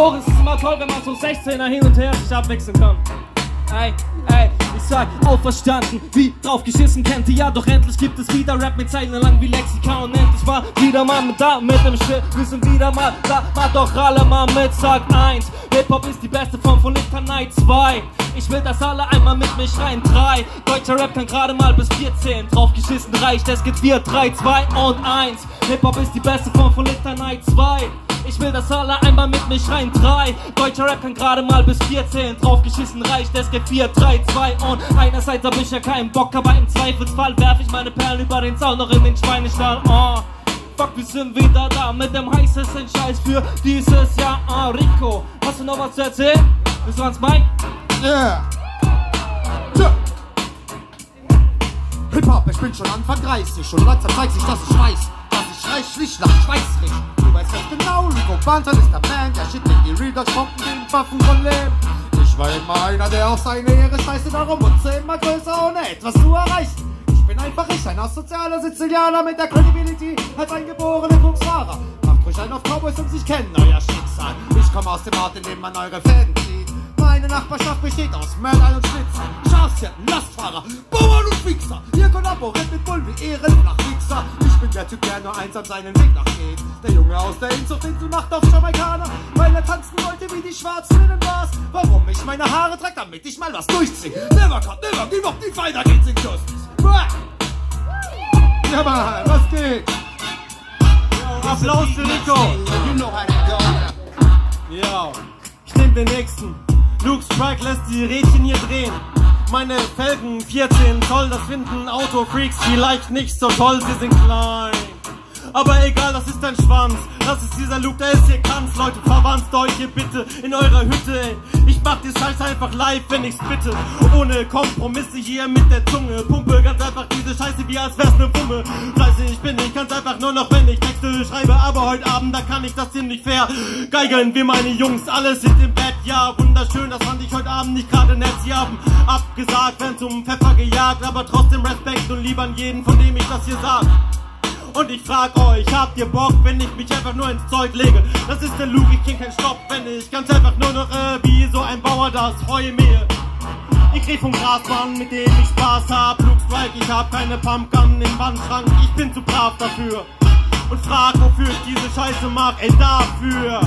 Oh, es ist immer toll, wenn man so 16er hin und her sich abwechseln kann. Ey, ey, ich sag auferstanden, wie drauf geschissen kennt ihr ja, doch endlich gibt es wieder Rap mit Zeilen lang wie Lexika und endlich war wieder mal mit da mit dem Shit, wir sind wieder mal da, mach doch alle mal mit, sag 1, Hip-Hop ist die beste Form von Litanei 2, ich will, dass alle einmal mit mich rein 3, deutscher Rap kann gerade mal bis 14, drauf geschissen reicht, es geht 4, 3, 2 und 1, Hip-Hop ist die beste Form von Litanei 2, ich will, dass alle einmal mit mich rein. 3. Deutscher Rap kann gerade mal bis 14. Draufgeschissen reicht, es geht 4, 3, 2 und einerseits hab ich ja keinen Bock, aber im Zweifelsfall werf ich meine Perlen über den Zaun noch in den Schweinestall. Oh. Fuck, wir sind wieder da mit dem heißesten Scheiß für dieses Jahr. Ah, Rico, hast du noch was zu erzählen? Bist du ans Mike? Yeah. Tja. Hip-Hop, ich bin schon Anfang 30 Schon langsam zeigt sich, dass ich weiß reichlich nach Schweiß riech Du weißt ganz genau, Rico Bantan ist der Man Der den die Real Dutch pumpen, den Waffen von Leben. Ich war immer einer, der auf seine Ehre scheiße Darum nutze immer größer, ohne etwas zu erreichen. Ich bin einfach ich, ein asozialer Sizilianer Mit der Credibility als ein geborener Koksfahrer Macht ruhig einen auf Cowboys und sich kennen euer Schicksal. Ich komme aus dem Ort, in dem man eure Fäden zieht. Meine Nachbarschaft besteht aus Mördern und Schlitzen, Schafshirten, Lastfahrer, Bauern und Wichser. Ihr kollaboriert mit Bullen wie Ehrenflachwichser. Ich bin der Typ, der nur einsam seinen Weg nachgeht. Der Junge aus der Inzuchtinsel macht auf Jamaikaner, weil er tanzen wollte wie die Schwarzen in den Bars. Warum ich meine Haare trage, damit ich mal was durchziehe. Never cut, never give up, nicht weiter geht's in Justice. Ja, Mann, was geht? Applaus für Rico. Ja, ich nehm den nächsten. Luke Strike lässt die Rädchen hier drehen. Meine Felgen 14 Zoll, das finden Autofreaks vielleicht nicht so toll, sie sind klein. Aber egal, das ist dein Schwanz. Das ist dieser Luke, der ist hier Kanz. Leute, verwandt euch hier bitte in eurer Hütte, ey. Ich mach die Scheiße einfach live, wenn ich's bitte. Ohne Kompromisse hier mit der Zunge. Pumpe ganz einfach diese Scheiße wie als wär's ne Wumme. Scheiße, ich bin, ich kann's einfach nur noch, wenn ich Texte schreibe. Aber heute Abend, da kann ich das ziemlich fair. Geigeln wir meine Jungs, alle sind im Bett. Ja, wunderschön, das fand ich heute Abend nicht gerade nett. Sie haben abgesagt, werden zum Pfeffer gejagt. Aber trotzdem Respekt und lieber an jeden, von dem ich das hier sag. Und ich frag euch, habt ihr Bock, wenn ich mich einfach nur ins Zeug lege? Das ist der Luke, ich krieg keinen Stopp, wenn ich ganz einfach nur noch äh, wie so ein Bauer das Heu mähe. Ich krieg vom Grasmann, mit dem ich Spaß hab. Luke Strike, ich hab keine Pumpgun im Wandschrank, ich bin zu brav dafür. Und frag, wofür ich diese Scheiße mach, ey, dafür.